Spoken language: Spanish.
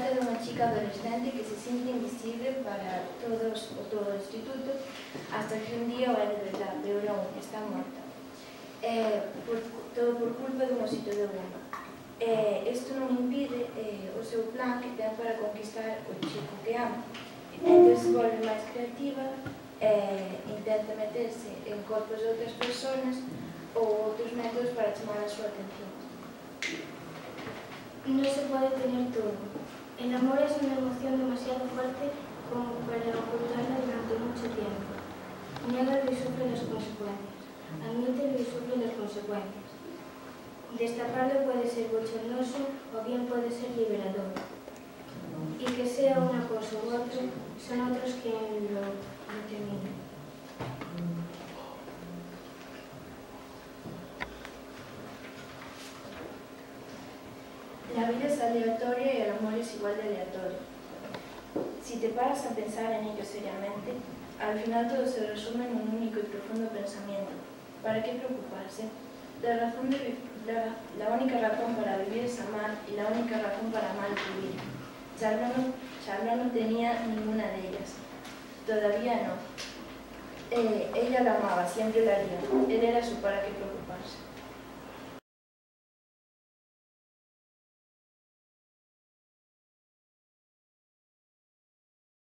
trata dunha chica adolescente que se sente invisible para todos o todo o instituto hasta que un día o é de verdade, pero non, está morta. Eh, por, todo por culpa dun osito de goma. Eh, isto non impide eh, o seu plan que ten para conquistar o chico que ama. Entón se volve máis creativa, eh, intenta meterse en corpos de outras personas ou outros métodos para chamar a súa atención. non se pode tener todo. Amor es una emoción demasiado fuerte como para ocultarla durante mucho tiempo. Niégalo y sufre las consecuencias. Admítelo y sufre las consecuencias. Destaparlo puede ser bochornoso o bien puede ser liberador. Y que sea una cosa u otra, son otros quienes La vida es aleatoria y el amor es igual de aleatorio. Si te paras a pensar en ello seriamente, al final todo se resume en un único y profundo pensamiento. ¿Para qué preocuparse? La, razón de, la, la única razón para vivir es amar y la única razón para amar es vivir. Charlo no, Charlo no tenía ninguna de ellas. Todavía no. Eh, ella la amaba, siempre la haría. Él era su para qué preocuparse.